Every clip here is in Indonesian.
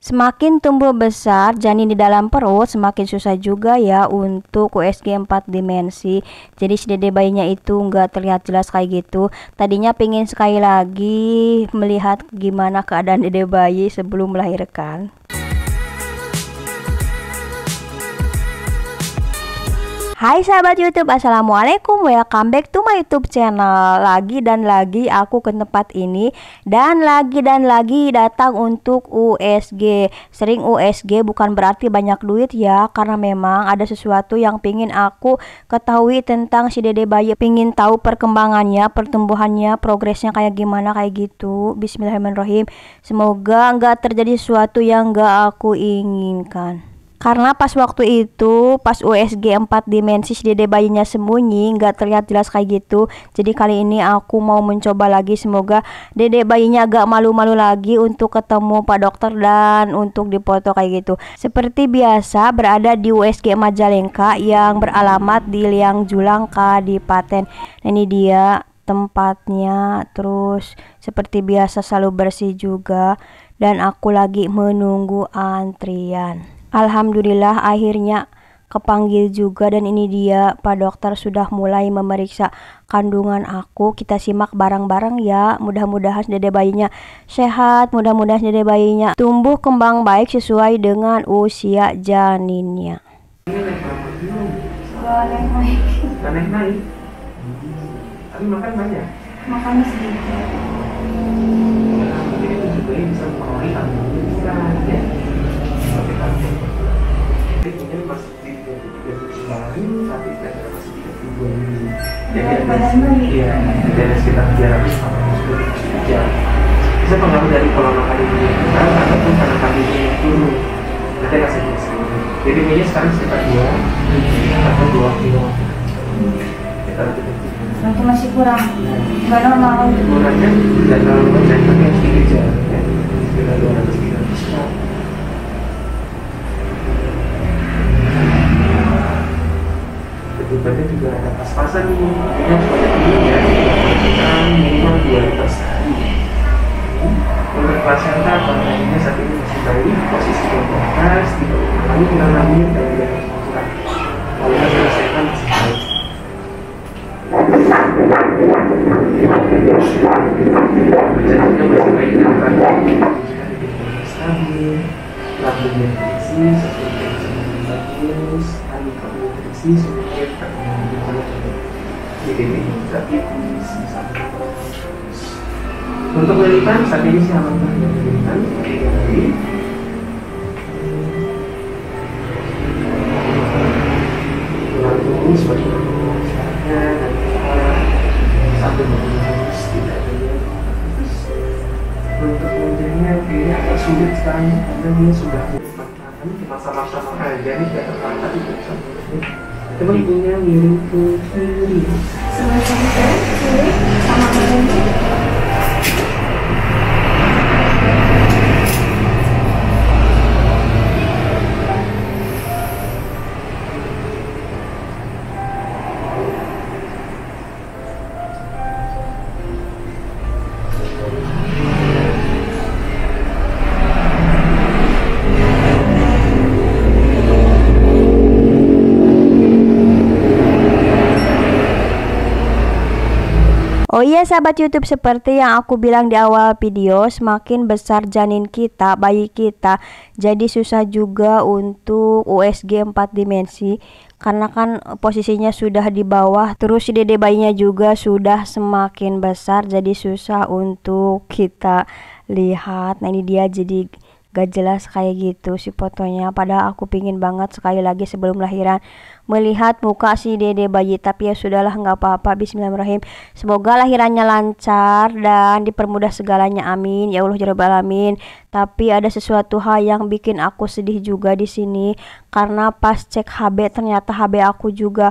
Semakin tumbuh besar janin di dalam perut, semakin susah juga ya untuk USG 4 dimensi. Jadi si dede bayinya itu nggak terlihat jelas kayak gitu. Tadinya pengen sekali lagi melihat gimana keadaan dede bayi sebelum melahirkan. Hai sahabat YouTube, Assalamualaikum. Welcome back to my YouTube channel. Lagi dan lagi aku ke tempat ini. Dan lagi dan lagi datang untuk USG Sering USG bukan berarti banyak duit ya Karena memang ada sesuatu yang pingin aku ketahui tentang si dede bayi. Pingin tahu perkembangannya, pertumbuhannya, progresnya kayak gimana kayak gitu. Bismillahirrahmanirrahim. Semoga nggak terjadi sesuatu yang nggak aku inginkan karena pas waktu itu pas USG 4 dimensi si dede bayinya sembunyi nggak terlihat jelas kayak gitu. Jadi kali ini aku mau mencoba lagi. Semoga dede bayinya agak malu-malu lagi untuk ketemu pak dokter dan untuk dipoto kayak gitu. Seperti biasa berada di USG Majalengka yang beralamat di Liang Julangka di Paten nah, ini dia tempatnya. Terus seperti biasa selalu bersih juga. Dan aku lagi menunggu antrian Alhamdulillah akhirnya kepanggil juga dan ini dia Pak dokter sudah mulai memeriksa kandungan aku. Kita simak bareng-bareng ya. Mudah-mudahan dede bayinya sehat mudah-mudahan dede bayinya tumbuh kembang baik sesuai dengan usia janinnya. Makan banyak makan sedikit bisa mempengaruhi kandungan istirahat ya jadi kemudian masih tiga puluh dua minggu jadi iya bisa karena kandungan yang turun nanti kasih jadi minyak sekarang sekitar atau kilo masih kurang, kurangnya ya sekitar dua ratus ke depannya juga ada pas-pasan nih. Ini harus banyak dulu ya. Kita minimal dua liter sehari. Untuk placenta kontennya saat ini masih baik posisi atas tidak kami tinggal untuk melipan saat ini alhamdulillah melipan jadi sambil menembus tidak untuk menjadinya kayaknya agak sulit sekarang karena ini sudah makanan di masa-masa tidak terangkat itu 什么姑娘迷恋姑娘迷什么 Iya sahabat YouTube seperti yang aku bilang di awal video semakin besar janin kita bayi kita jadi susah juga untuk USG 4 dimensi. Karena kan posisinya sudah di bawah terus si dede bayinya juga sudah semakin besar jadi susah untuk kita lihat. Nah ini dia jadi gak jelas kayak gitu si fotonya. Padahal aku pingin banget sekali lagi sebelum lahiran melihat muka si dede bayi. Tapi ya sudahlah nggak apa-apa. Bismillahirrahmanirrahim. Semoga lahirannya lancar dan dipermudah segalanya. Amin. Ya Allah jarabal ya alamin. Tapi ada sesuatu hal yang bikin aku sedih juga di sini. Karena pas cek HB ternyata HB aku juga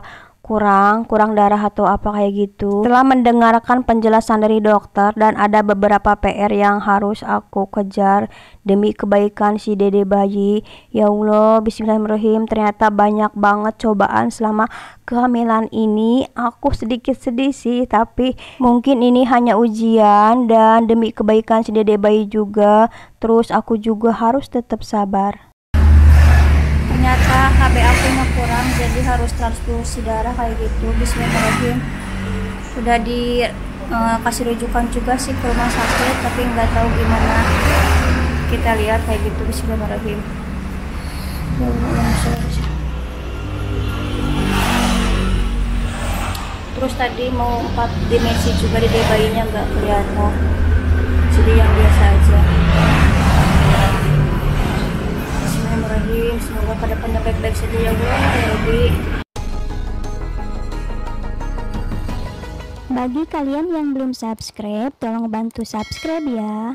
kurang, kurang darah atau apa kayak gitu. Setelah mendengarkan penjelasan dari dokter dan ada beberapa PR yang harus aku kejar demi kebaikan si dede bayi. Ya Allah, bismillahirrahmanirrahim. Ternyata banyak banget cobaan selama kehamilan ini. Aku sedikit sedih sih, tapi mungkin ini hanya ujian dan demi kebaikan si dede bayi juga. Terus aku juga harus tetap sabar ternyata HB aku mah kurang jadi harus transfusi darah kayak gitu. Bismillahirrahmanirrahim. Udah di uh, kasih rujukan juga sih ke rumah sakit tapi nggak tahu gimana. Kita lihat kayak gitu Bismillahirrahmanirrahim. Terus tadi mau empat dimensi juga di bayinya nggak kelihatan. Jadi yang biasa aja Bismillahirrahmanirrahim semoga pada depannya baik-baik saja ya Allah ya Bagi kalian yang belum subscribe, tolong bantu subscribe ya.